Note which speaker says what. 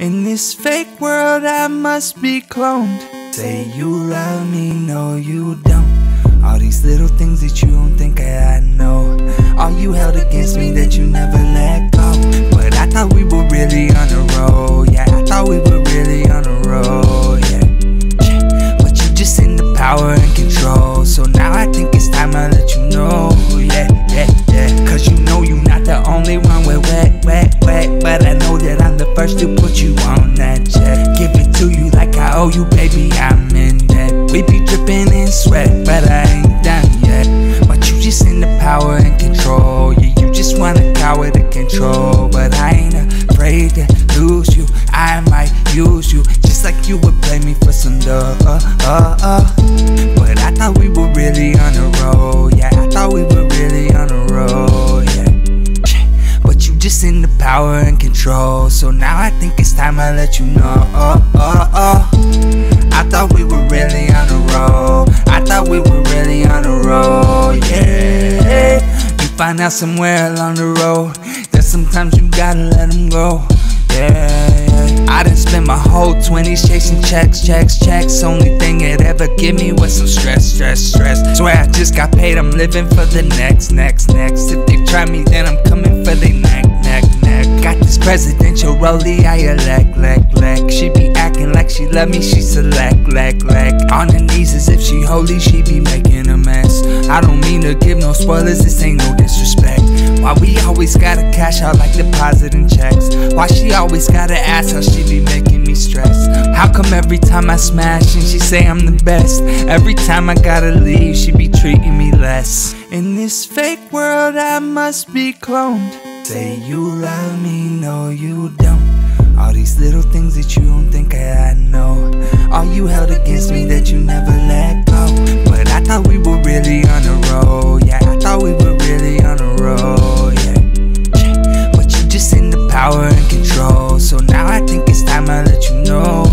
Speaker 1: In this fake world, I must be cloned. Say you love me, no, you don't. All these little things that you don't think on that jet. Give it to you like I owe you, baby. I'm in debt. We be dripping in sweat, but I ain't done yet. But you just in the power and control. Yeah, you just want a coward to control. But I ain't afraid to lose you. I might use you just like you would play me for some dough. Uh, uh, uh. But I thought we were really on a roll. Just in the power and control. So now I think it's time I let you know. Oh, oh, oh. I thought we were really on a roll. I thought we were really on a roll. Yeah. You find out somewhere along the road that sometimes you gotta let them go. Yeah. I done spent my whole 20s chasing checks, checks, checks. Only thing it ever give me was some stress, stress, stress. Swear I just got paid, I'm living for the next, next, next. If they try me, then I'm coming for they neck, neck, neck. Got this presidential rollie, I elect, elect, elect. She be acting like she love me, she select, leg, leg. On her knees as if she holy, she be making a mess. I don't mean to give no spoilers, this ain't no disrespect. Why we always gotta cash out like depositing checks? Why she always gotta ask how she be making me stress? How come every time I smash and she say I'm the best? Every time I gotta leave, she be treating me less. In this fake world, I must be cloned. Say you love me, no, you don't. All these little things that you don't think I know. All you held against me that you never let go. But I thought we were really on a roll, yeah. I thought we were really on a roll, yeah. But you just in the power and control. So now I think it's time I let you know.